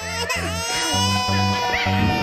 Bye.